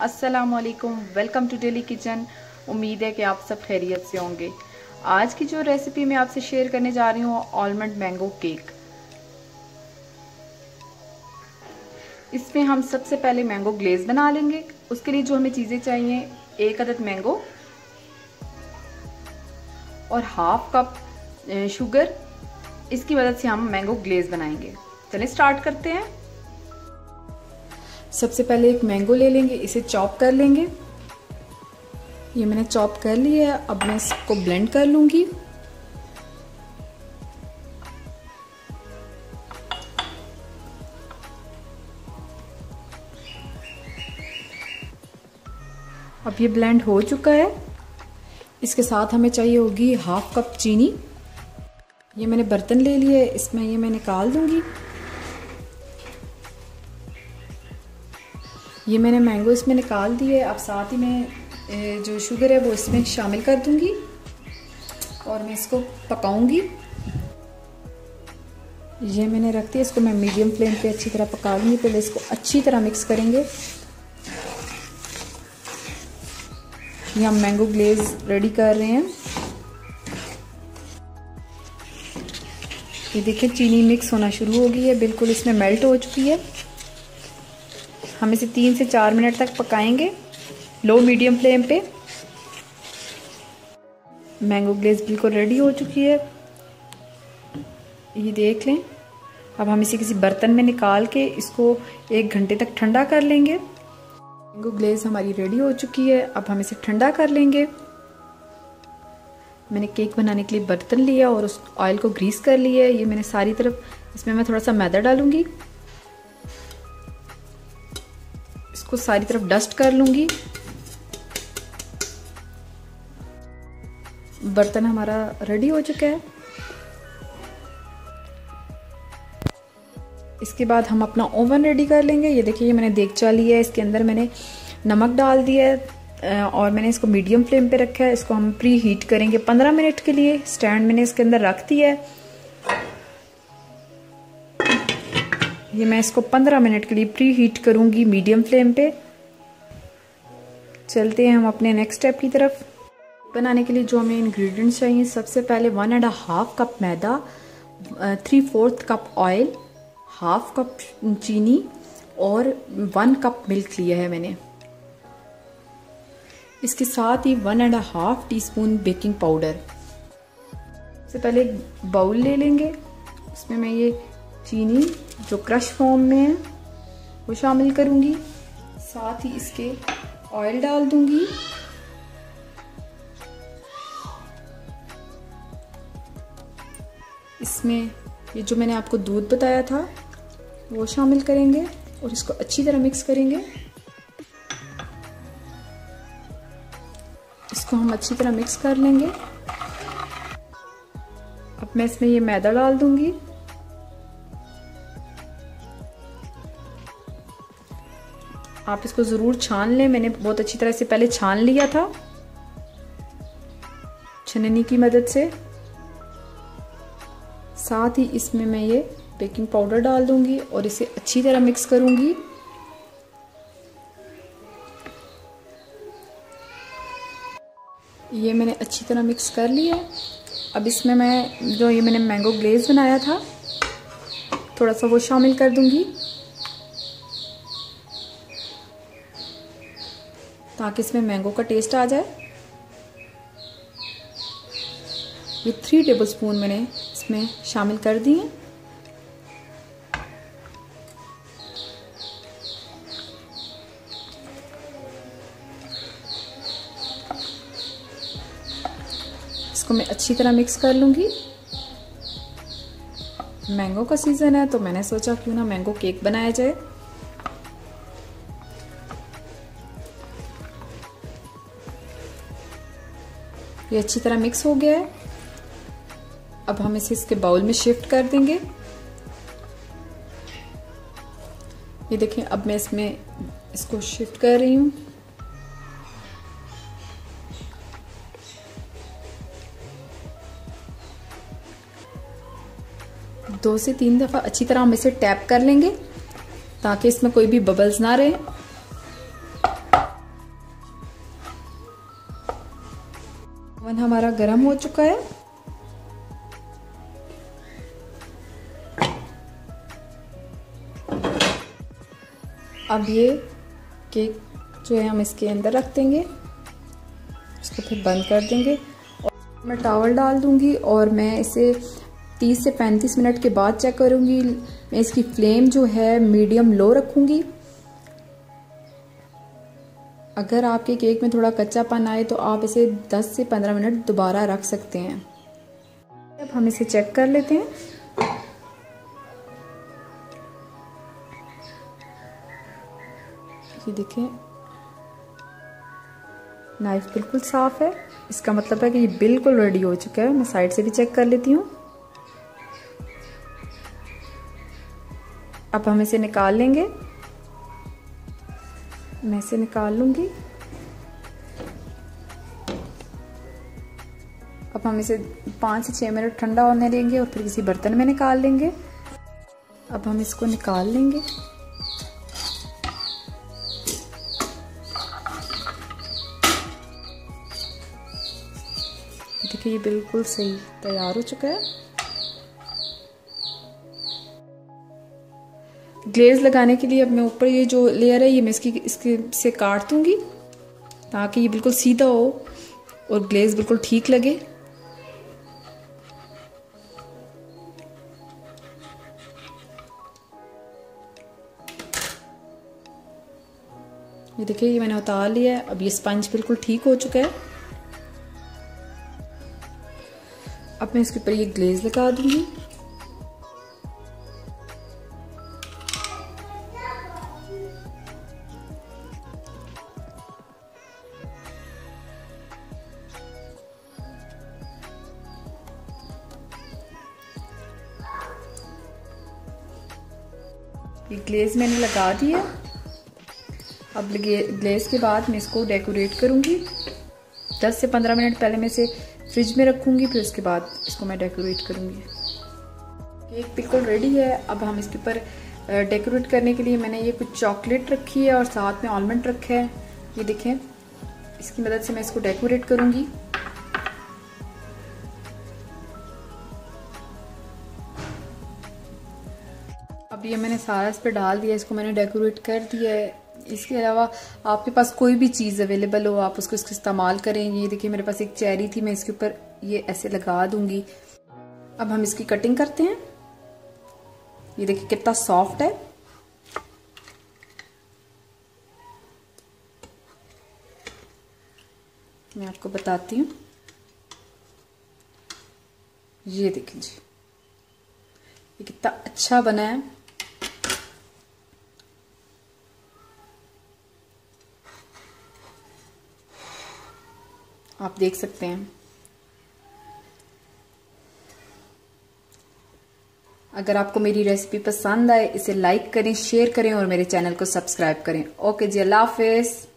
अस्सलाम वालेकुम welcome to daily kitchen. उम्मीद है कि आप सब खैरियत से होंगे। आज की जो रेसिपी मैं आपसे शेयर करने जा रही हूँ, आलमंड मैंगो केक। इसमें हम सबसे पहले मैंगो ग्लेज बना लेंगे। उसके लिए जो हमें चीज़ें चाहिए, एक अदद मैंगो और हाफ़ कप शुगर। इसकी मदद से हम मैंगो ग्लेज बनाएँगे। चलिए स्टार्ट करते हैं। सबसे पहले एक मैंगो ले लेंगे, इसे चॉप कर लेंगे। ये मैंने चॉप कर लिया है, अब मैं इसको ब्लेंड कर लूँगी। अब ये ब्लेंड हो चुका है। इसके साथ हमें चाहिए होगी हाफ़ कप चीनी। ये मैंने बर्तन ले है इसमें ये मैं निकाल दूँगी। ये मैंने मैंगो इसमें निकाल दिए अब साथ ही मैं जो शुगर है वो इसमें शामिल कर दूँगी और मैं इसको पकाऊँगी। ये मैंने रख दिया, इसको मैं मीडियम फ्लेम पे अच्छी तरह पका लूँगी। पहले इसको अच्छी तरह मिक्स करेंगे। ये हम मैंगो ग्लेज रेडी कर रहे हैं। ये देखिए, चीनी मिक्स होना शुरू हो गई है। बिल्कुल इसमें मेल्ट हो चुकी है। हम इसे तीन से चार मिनट तक पकाएँगे लो मीडियम फ्लेम पे। मैंगो ग्लेज बिल्कुल रेडी हो चुकी है। ये देख लें, अब हम इसे किसी बर्तन में निकाल के इसको एक घंटे तक ठंडा कर लेंगे। मैंगो ग्लेज हमारी रेडी हो चुकी है, अब हम इसे ठंडा कर लेंगे। मैंने केक बनाने के लिए बर्तन लिया और उस ऑयल को ग्रीस कर लिया है। ये मैंने सारी तरफ़, इसमें मैं थोड़ा सा मैदा डालूँगी। इसको सारी तरफ़ डस्ट कर लूँगी। बर्तन हमारा रेडी हो चुका है। इसके बाद हम अपना ओवन रेडी कर लेंगे। ये देखिए, ये मैंने देगचा लिया है। इसके अंदर मैंने नमक डाल दिया है और मैंने इसको मीडियम फ्लेम पे रखा है। इसको हम प्री हीट करेंगे 15 मिनट के लिए। स्टैंड मैंने इसके अंदर रख दिया है। ये मैं इसको 15 मिनट के लिए प्री हीट करूँगी मीडियम फ्लेम पे। चलते हैं हम अपने नेक्स्ट स्टेप की तरफ़। बनाने के लिए जो हमें इंग्रेडिएंट्स चाहिए, सबसे पहले one and half cup maida three fourth cup oil half cup चीनी और वन कप मिल्क लिया है मैंने। इसके साथ ही one and half teaspoon baking powder सबसे पहले एक बाउल ले लेंगे। उसमें मैं ये चीनी, जो क्रश फॉर्म में है, वो शामिल करूँगी। साथ ही इसके ऑयल डाल दूँगी। इसमें ये जो मैंने आपको दूध बताया था, वो शामिल करेंगे और इसको अच्छी तरह मिक्स करेंगे। इसको हम अच्छी तरह मिक्स कर लेंगे। अब मैं इसमें ये मैदा डाल दूँगी। आप इसको ज़रूर छान लें। मैंने बहुत अच्छी तरह से पहले छान लिया था। छननी की मदद से। साथ ही इसमें मैं ये बेकिंग पाउडर डाल दूँगी और इसे अच्छी तरह मिक्स करूँगी। ये मैंने अच्छी तरह मिक्स कर लिया। अब इसमें मैं जो ये मैंने मैंगो ग्लेज बनाया था, थोड़ा सा वो शामिल कर दूँगी। ताकि इसमें मैंगो का टेस्ट आ जाए। ये थ्री टेबल स्पून मैंने इसमें शामिल कर दिए इसको मैं अच्छी तरह मिक्स कर लूँगी। मैंगो का सीज़न है तो मैंने सोचा क्यों ना मैंगो केक बनाया जाए। ये अच्छी तरह मिक्स हो गया है। अब हम इसे इसके बाउल में शिफ्ट कर देंगे। ये देखें, अब मैं इसमें इसको शिफ्ट कर रही हूँ। दो से तीन दफ़ा अच्छी तरह हम इसे टैप कर लेंगे, ताकि इसमें कोई भी बबल्स ना रहे। ओवन हमारा गर्म हो चुका है। अब ये केक जो है हम इसके अंदर रख देंगे। इसको फिर बंद कर देंगे। और मैं टावल डाल दूँगी और मैं इसे 30 से 35 मिनट के बाद चेक करूँगी। मैं इसकी फ्लेम जो है मीडियम लो रखूँगी। अगर आपके केक में थोड़ा कच्चा कच्चापन आए तो आप इसे 10 से 15 मिनट दोबारा रख सकते हैं। अब हम इसे चेक कर लेते हैं। ये देखें। नाइफ बिल्कुल साफ़ है। इसका मतलब है कि ये बिल्कुल रेडी हो चुका है। मैं साइड से भी चेक कर लेती हूँ। अब हम इसे निकाल लेंगे। मैं इसे निकाल लूँगी। अब हम इसे पाँच से छः मिनट ठंडा होने देंगे और फिर किसी बर्तन में निकाल लेंगे। अब हम इसको निकाल लेंगे। देखिए, ये बिल्कुल सही तैयार हो चुका है। ग्लेज लगाने के लिए अब मैं ऊपर ये जो लेयर है, ये मैं इसकी, इसके से काट दूँगी ताकि ये बिल्कुल सीधा हो और ग्लेज बिल्कुल ठीक लगे। ये देखिए, ये मैंने उतार लिया है। अब ये स्पंज बिल्कुल ठीक हो चुका है। अब मैं इसके ऊपर ये ग्लेज लगा दूँगी। ये ग्लेज मैंने लगा दिया अब ग्लेज के बाद मैं इसको डेकोरेट करूँगी। 10 से 15 मिनट पहले मैं इसे फ्रिज में रखूँगी, फिर उसके बाद इसको मैं डेकोरेट करूँगी। केक बिल्कुल रेडी है। अब हम इसके ऊपर डेकोरेट करने के लिए मैंने ये कुछ चॉकलेट रखी है और साथ में ऑलमंड रखा है। ये देखें, इसकी मदद से मैं इसको डेकोरेट करूँगी। ये मैंने सारा इस पर डाल दिया, इसको मैंने डेकोरेट कर दिया है। इसके अलावा आपके पास कोई भी चीज़ अवेलेबल हो, आप उसको इसको इस्तेमाल करें ये देखिए, मेरे पास एक चेरी थी, मैं इसके ऊपर ये ऐसे लगा दूँगी। अब हम इसकी कटिंग करते हैं। ये देखिए, कितना सॉफ्ट है। मैं आपको बताती हूँ। ये देखें जी, ये कितना अच्छा बना है। आप देख सकते हैं। अगर आपको मेरी रेसिपी पसंद आए, इसे लाइक करें शेयर करें और मेरे चैनल को सब्सक्राइब करें। ओके जी, अल्लाह हाफिज़।